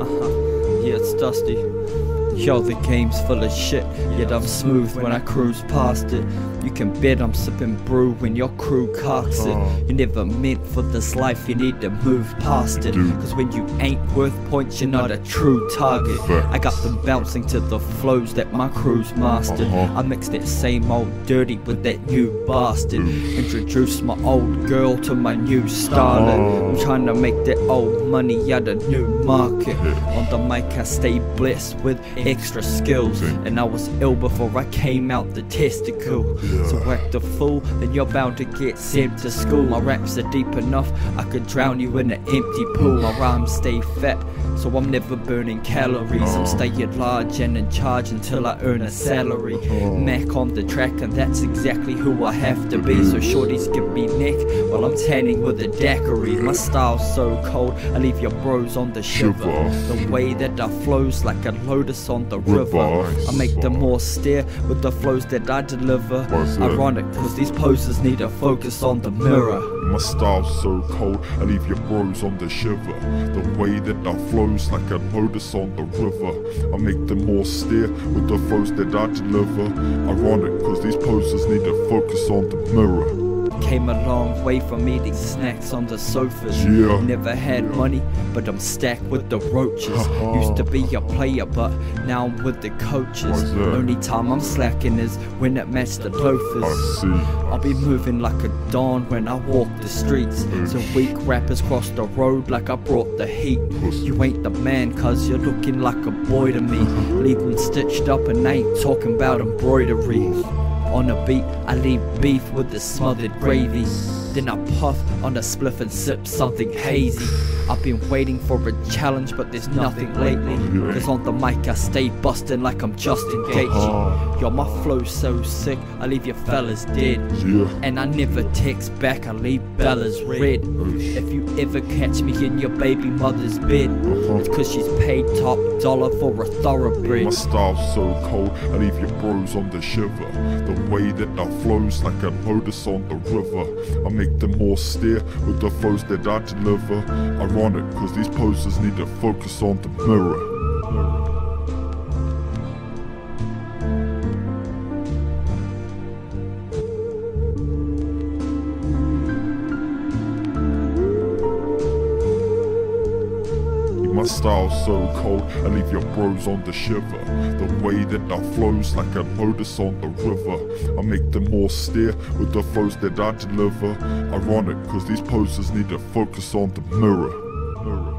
Aha, jetzt Dusty. Yo, the game's full of shit, yet I'm smooth when I cruise past it. You can bet I'm sipping brew when your crew cocks it. You never meant for this life, you need to move past it. Cause when you ain't worth points, you're not a true target. I got them bouncing to the flows that my crew's mastered. I mix that same old dirty with that new bastard. Introduce my old girl to my new starlet. I'm trying to make that old money out of new market. On the mic, I stay blessed with extra skills. And I was ill before I came out the testicle. So act a fool, then you're bound to get sent to school. My raps are deep enough, I could drown you in an empty pool. My rhymes stay fat, so I'm never burning calories. I'm oh. staying large and in charge until I earn a salary. Oh. Mac on the track, and that's exactly who I have to be. So mm-hmm. shorties give me neck while I'm tanning with a daiquiri. My style's so cold, I leave your bros on the shiver. The way that I flows like a lotus on the river. I make them more stare with the flows that I deliver. Ironic, cause these poses need to focus on the mirror. My style's so cold, I leave your bros on the shiver. The way that I flows like a lotus on the river. I make them all stare with the flows that I deliver. Ironic, cause these poses need to focus on the mirror. Came a long way from eating snacks on the sofas. Yeah. Never had money, but I'm stacked with the roaches. Used to be a player, but now I'm with the coaches. Only time I'm slacking is when it match the loafers. I'll be moving like a dawn when I walk the streets. So weak rappers cross the road like I brought the heat. You ain't the man, cuz you're looking like a boy to me. Leave them stitched up and I ain't talking about embroidery. On a beat, I leave beef with the smothered gravy. Then I puff on a spliff and sip something hazy. I've been waiting for a challenge, but there's nothing lately. Cause on the mic, I stay bustin' like I'm Justin uh-huh. Gaethje. Yo, my flow's so sick, I leave your fellas dead. And I never text back, I leave Bella's red. If you ever catch me in your baby mother's bed, uh-huh. it's cause she's paid top dollar for a thoroughbred. My style's so cold, I leave your bros on the shiver. The way that I flows like a lotus on the river. I make them all stare with the flows that I deliver. Ironic, cause these posters need to focus on the mirror. My style's so cold, I leave your bros on the shiver. The way that I flows like a lotus on the river. I make them all stare with the flows that I deliver. Ironic, cause these posters need to focus on the mirror. mirror.